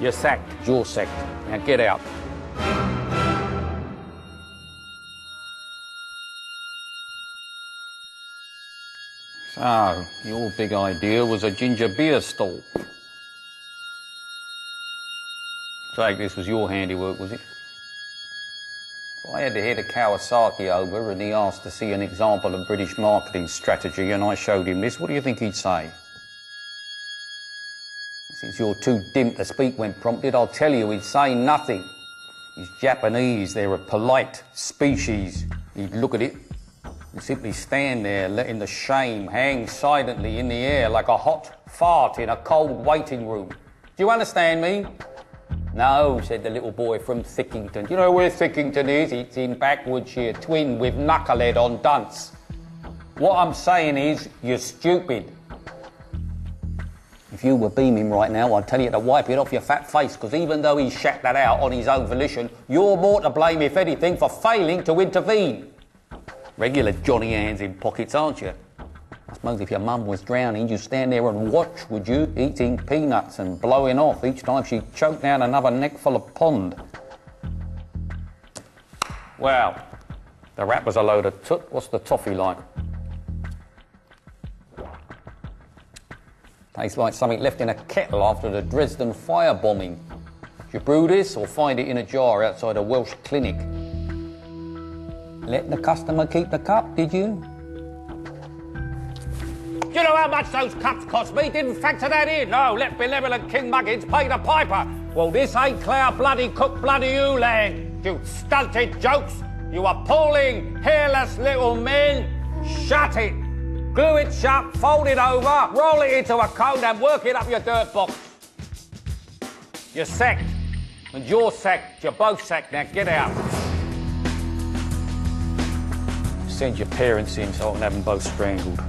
You're sacked. You're sacked. Now get out. So, your big idea was a ginger beer stall. Jake, this was your handiwork, was it? I had to head to Kawasaki over and he asked to see an example of British marketing strategy and I showed him this, what do you think he'd say? Since you're too dim to speak when prompted, I'll tell you he'd say nothing. He's Japanese, they're a polite species. He'd look at it and simply stand there letting the shame hang silently in the air like a hot fart in a cold waiting room. Do you understand me? No, said the little boy from Thickington. Do you know where Thickington is? It's in Backwoodshire, twin with Knucklehead on dunce. What I'm saying is, you're stupid. If you were beaming right now, I'd tell you to wipe it off your fat face, because even though he shat that out on his own volition, you're more to blame, if anything, for failing to intervene. Regular Johnny hands in pockets, aren't you? I suppose if your mum was drowning, you'd stand there and watch, would you? Eating peanuts and blowing off each time she choked down another neckful of pond. Well, the rap was a load of toot. What's the toffee like? Tastes like something left in a kettle after the Dresden firebombing. Did you brew this or find it in a jar outside a Welsh clinic? Let the customer keep the cup, did you? You know how much those cups cost me? Didn't factor that in. No, let benevolent King Muggins pay the piper. Well, this ain't Clare bloody cook bloody you Ulang. You stunted jokes. You appalling, hairless little men. Shut it. Glue it shut, fold it over, roll it into a cone and work it up your dirt box. You're sacked. And you're sacked. You're both sacked. Now get out. Send your parents in so I can have them both strangled.